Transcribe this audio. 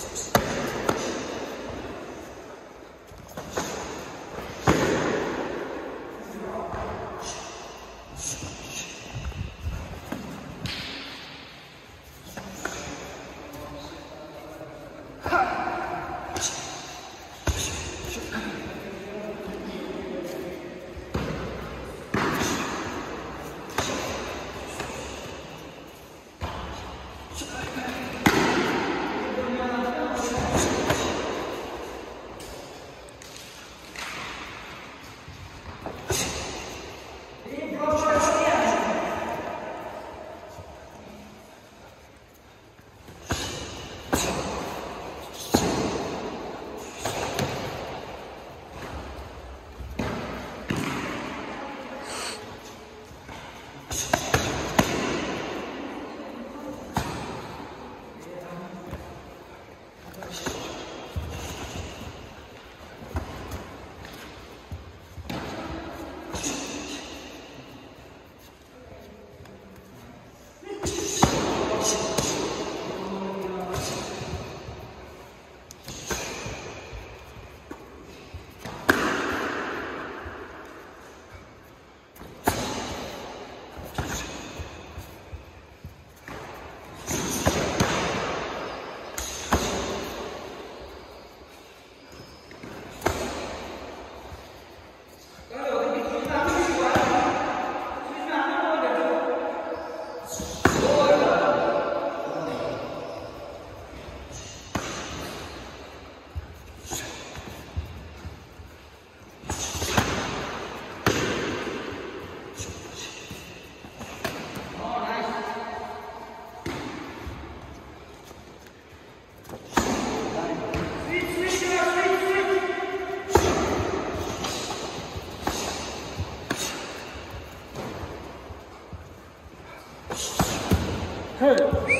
process. Hey.